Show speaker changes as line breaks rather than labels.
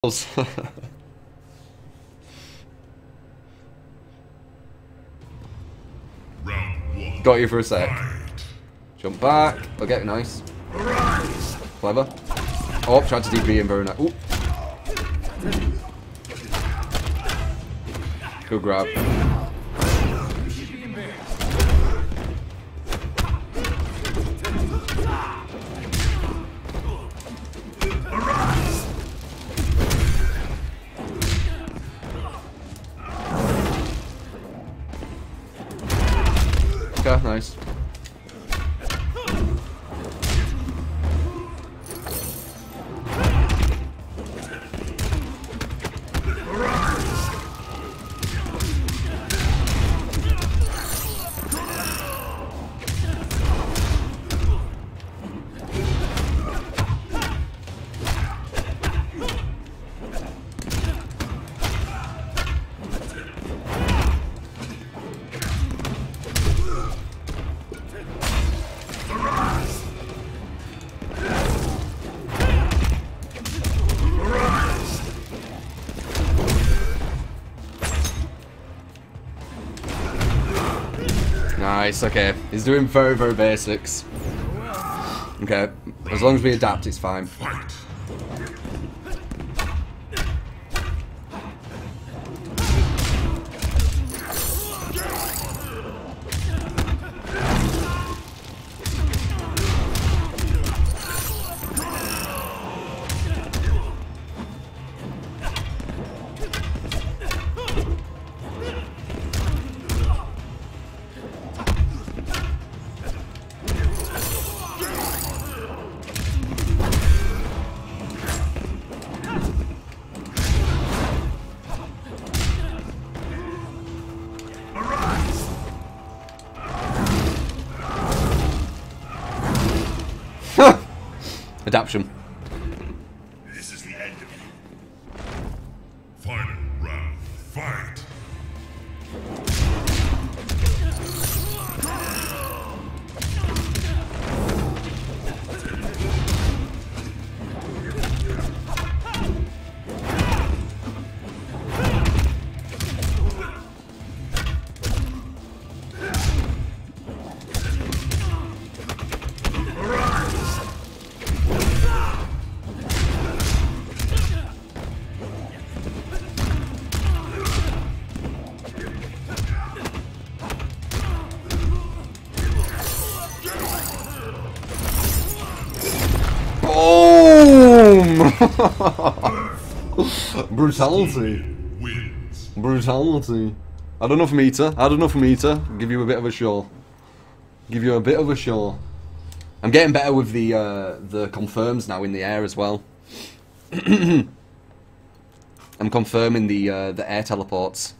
Got you for a sec. Jump back. Okay, nice. Clever. Oh, tried to DB him very nice. Ooh. Good grab. Nice. Nice, okay. He's doing very, very basics. Okay, as long as we adapt, it's fine. Adaption. Brutality. Brutality. Had enough meter. Had enough meter. Give you a bit of a show. Give you a bit of a show. I'm getting better with the uh, the confirms now in the air as well. I'm confirming the uh, the air teleports.